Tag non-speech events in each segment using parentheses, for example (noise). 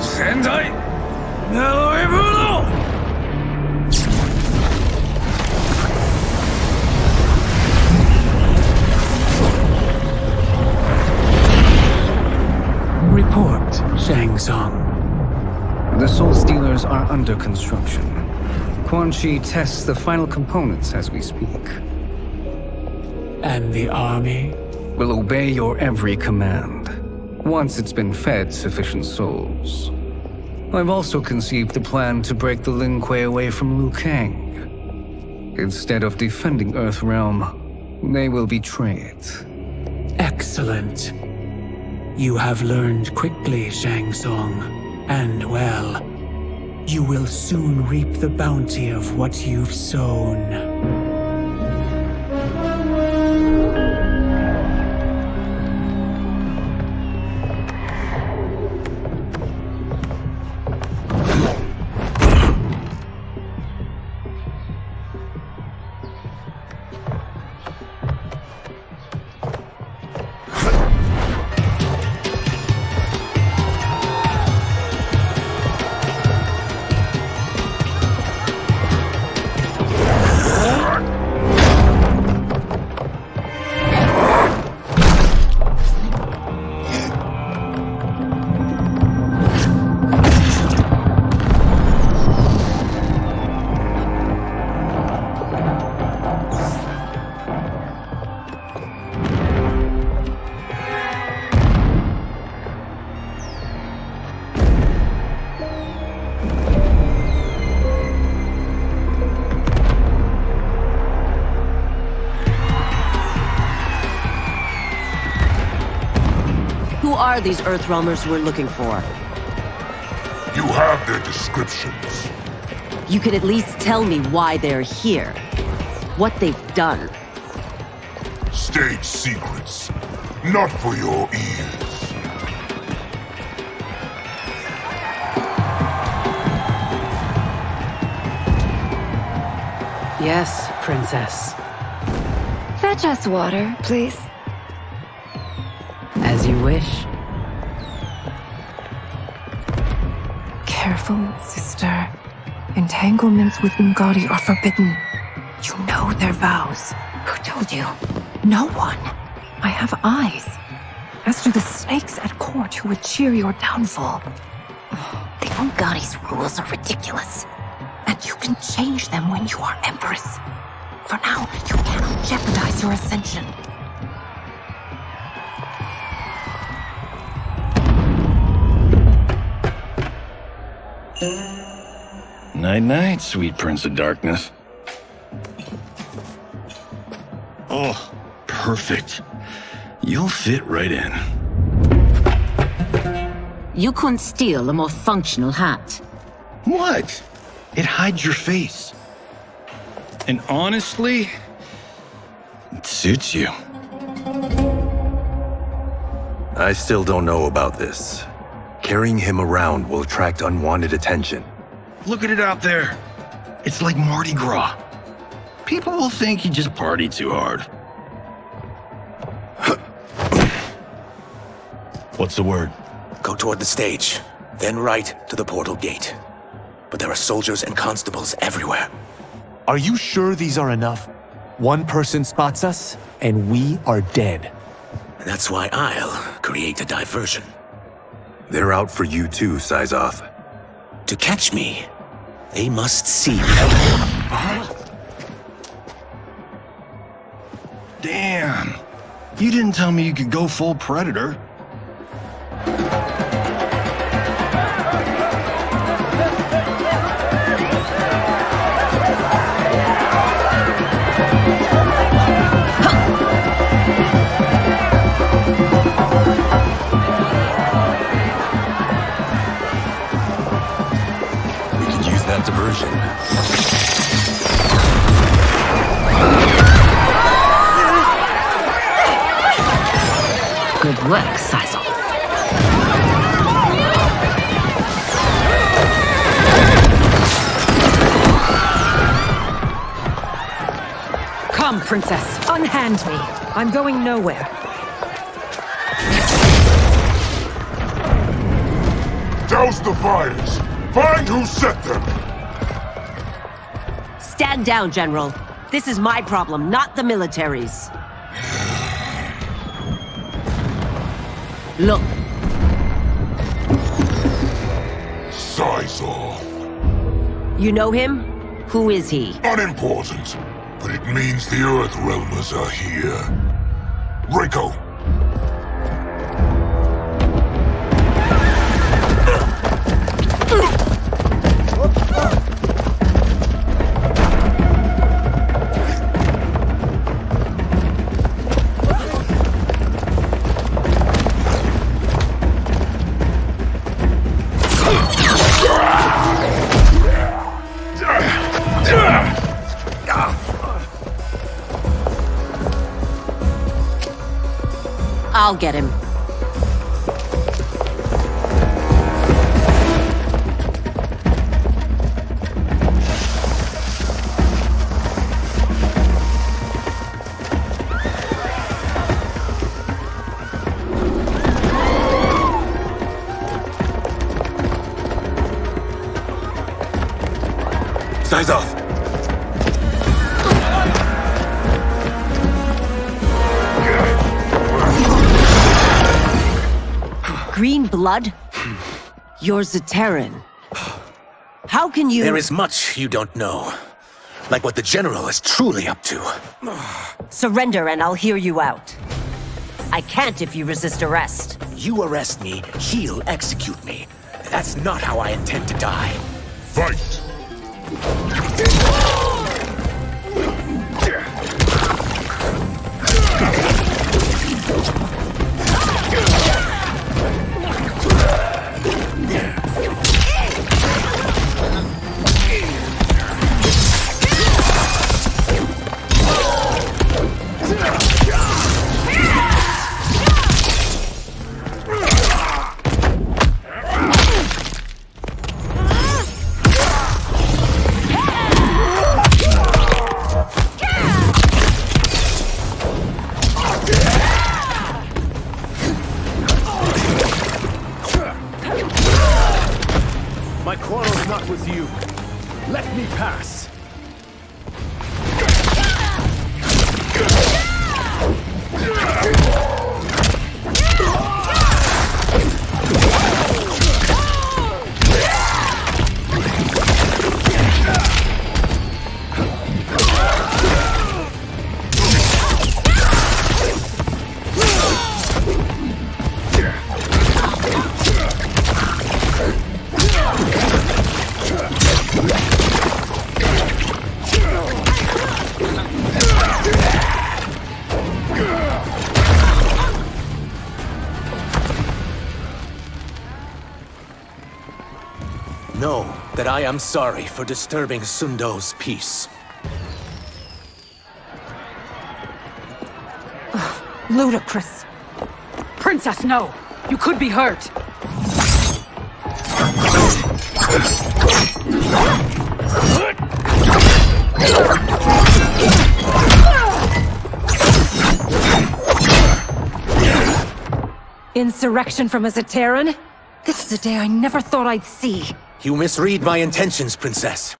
仙台ナロエブロ Report, Shang Tsung. The Soul Stealers are under construction. Quan Chi tests the final components as we speak. And the army? Will obey your every command, once it's been fed sufficient souls. I've also conceived the plan to break the Lin Kuei away from Liu Kang. Instead of defending Earthrealm, they will betray it. Excellent. You have learned quickly, Shang Tsung, and well. You will soon reap the bounty of what you've sown. Are these Earthrealmers we're looking for? You have their descriptions. You can at least tell me why they're here. What they've done. State secrets. Not for your ears. Yes, Princess. Fetch us water, please. As you wish. Careful, sister. Entanglements with Umgadi are forbidden. You know their vows. Who told you? No one. I have eyes. As do the snakes at court who would cheer your downfall. The Umgadi's rules are ridiculous. And you can change them when you are Empress. For now, you cannot jeopardize your ascension. Night night, sweet Prince of Darkness. Oh, perfect. You'll fit right in. You couldn't steal a more functional hat. What? It hides your face. And honestly, it suits you. I still don't know about this. Carrying him around will attract unwanted attention. Look at it out there. It's like Mardi Gras. People will think he just party too hard. (coughs) What's the word? Go toward the stage, then right to the portal gate. But there are soldiers and constables everywhere. Are you sure these are enough? One person spots us, and we are dead. And that's why I'll create a diversion. They're out for you too, Syzoth. To catch me, they must see me. Damn. You didn't tell me you could go full predator. Work, Syzoth. Come, Princess. Unhand me. I'm going nowhere. Douse the fires! Find who set them! Stand down, General. This is my problem, not the military's. Look. Syzoth. You know him? Who is he? Unimportant. But it means the Earth Realmers are here. Reiko, I'll get him. Blood? You're Zaterran. How can you- There is much you don't know. Like what the General is truly up to. Surrender and I'll hear you out. I can't if you resist arrest. You arrest me, he'll execute me. That's not how I intend to die. Fight! I am sorry for disturbing Sun Do's peace. (sighs) Ludicrous. Princess, no! You could be hurt! Insurrection from a Zaterran? This is a day I never thought I'd see. You misread my intentions, Princess.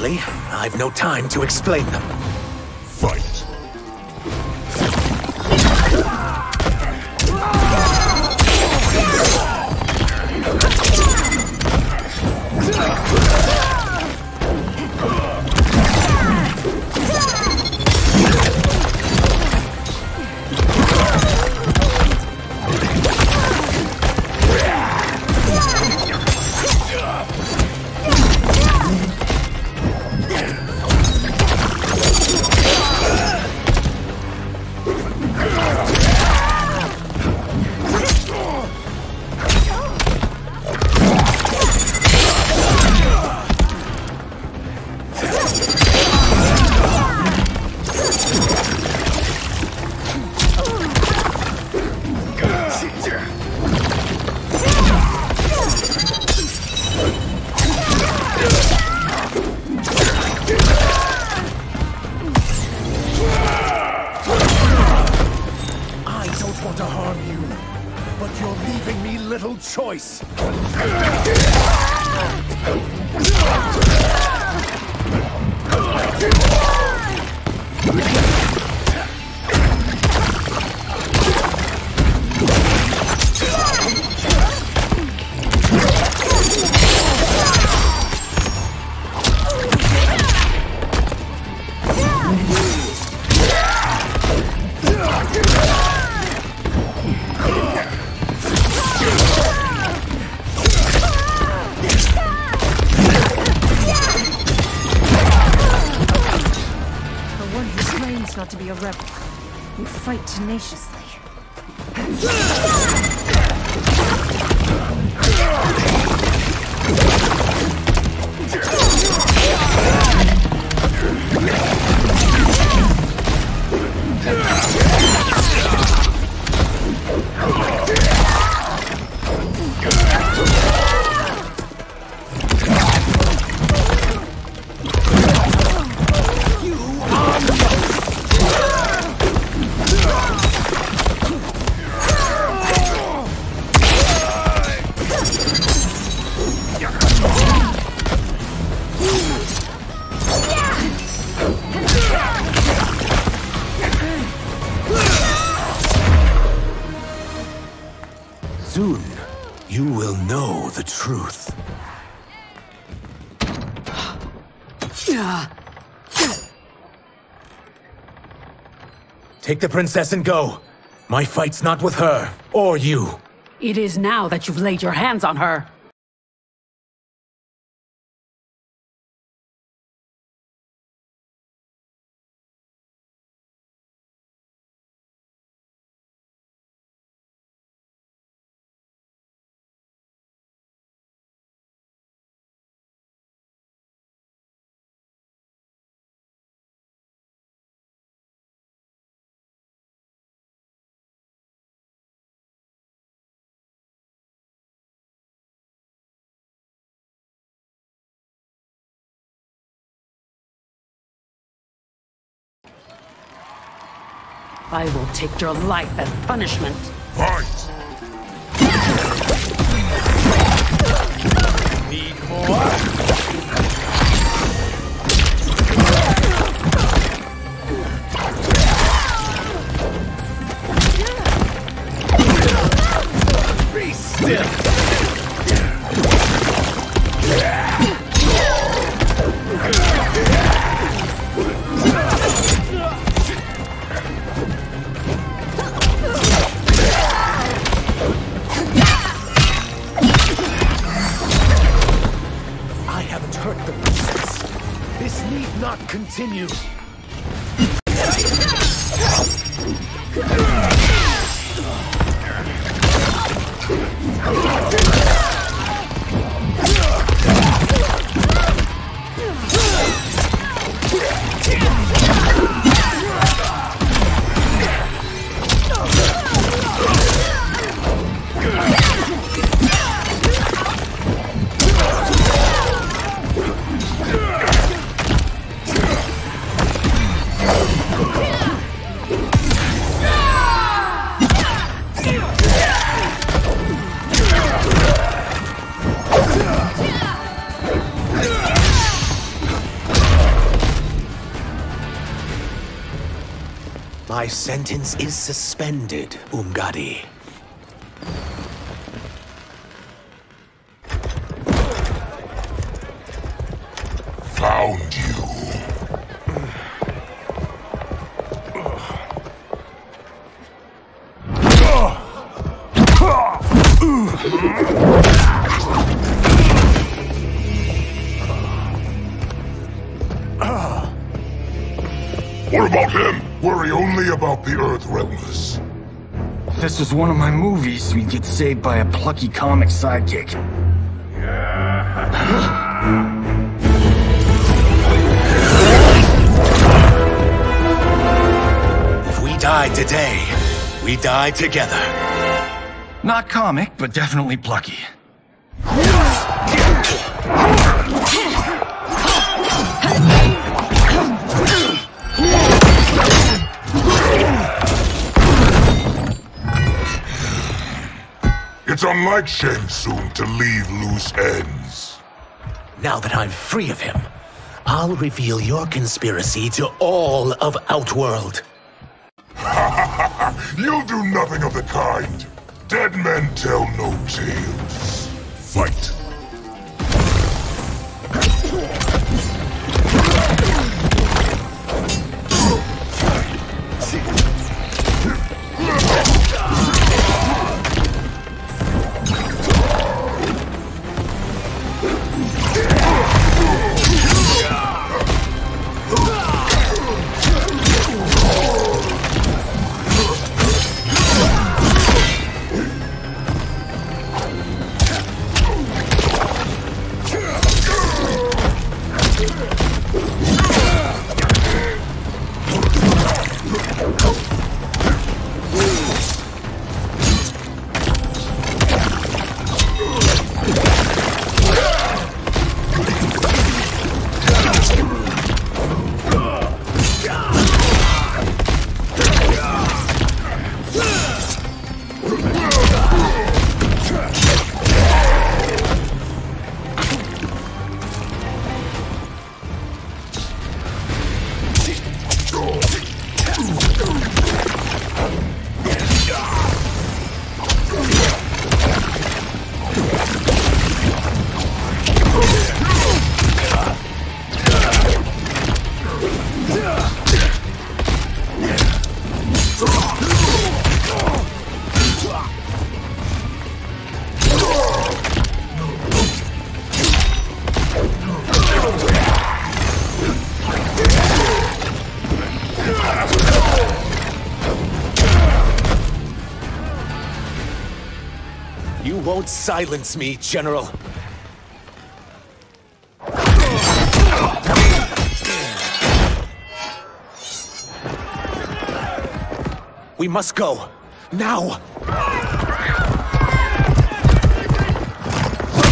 Sadly, I've no time to explain them. Fight. Fight truth. Take the princess and go. My fight's not with her, or you. It is now that you've laid your hands on her. I will take your life as punishment. Fight! Need more? Continue. My sentence is suspended, Umgadi. Found you. What about him? Worry only about the Earth Realmers. If this was one of my movies, we'd get saved by a plucky comic sidekick. If we die today, we die together. Not comic, but definitely plucky. It's unlike Shang Tsung to leave loose ends. Now that I'm free of him, I'll reveal your conspiracy to all of Outworld. (laughs) You'll do nothing of the kind. Dead men tell no tales. Fight. You won't silence me, General. We must go. Now!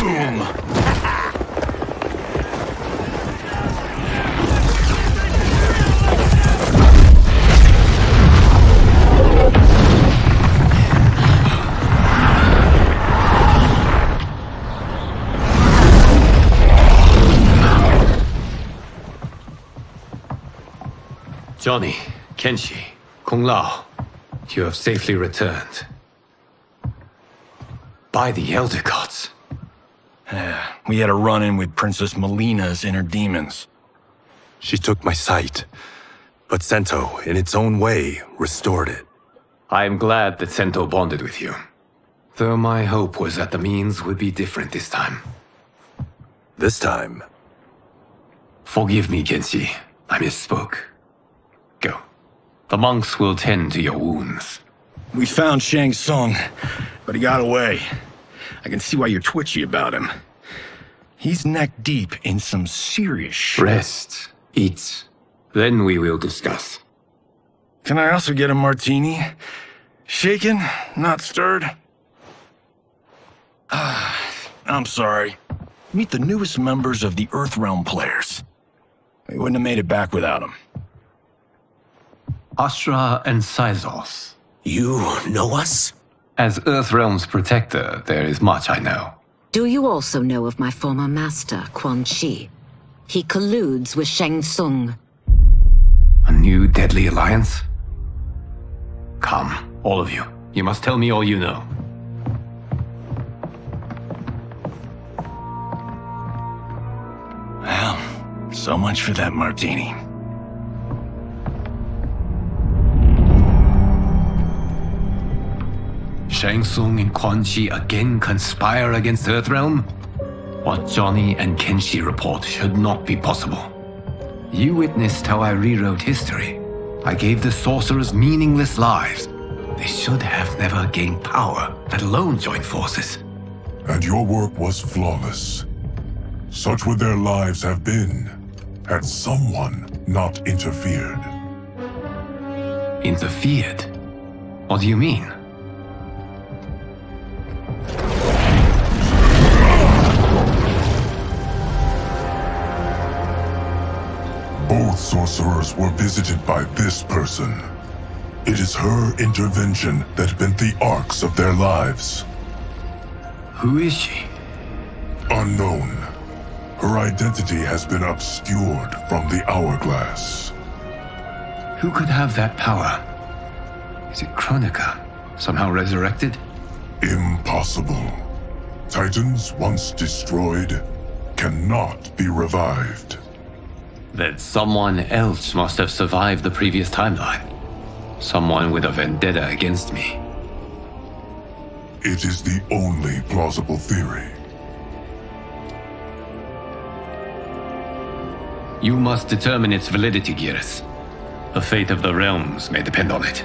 Boom! Johnny, Kenshi, Kung Lao, you have safely returned. By the Elder Gods. we had a run-in with Princess Mileena's inner demons. She took my sight, but Sento, in its own way, restored it. I am glad that Sento bonded with you. Though my hope was that the means would be different this time. This time? Forgive me, Kenshi. I misspoke. The monks will tend to your wounds. We found Shang Tsung, but he got away. I can see why you're twitchy about him. He's neck deep in some serious shit. Rest. Eat. Then we will discuss. Can I also get a martini? Shaken, not stirred? Ah, I'm sorry. Meet the newest members of the Earthrealm players. We wouldn't have made it back without them. Astra and Syzoth. You know us? As Earthrealm's protector, there is much I know. Do you also know of my former master, Quan Chi? He colludes with Shang Tsung. A new deadly alliance? Come, all of you. You must tell me all you know. Well, so much for that martini. Shang Tsung and Quan Chi again conspire against Earthrealm? What Johnny and Kenshi report should not be possible. You witnessed how I rewrote history. I gave the sorcerers meaningless lives. They should have never gained power, let alone join forces. And your work was flawless. Such would their lives have been, had someone not interfered. Interfered? What do you mean? Sorcerers were visited by this person. It is her intervention that bent the arcs of their lives. Who is she? Unknown. Her identity has been obscured from the Hourglass. Who could have that power? Is it Kronika? Somehow resurrected? Impossible. Titans, once destroyed, cannot be revived. Then someone else must have survived the previous timeline. Someone with a vendetta against me. It is the only plausible theory. You must determine its validity, Geras. The fate of the realms may depend on it.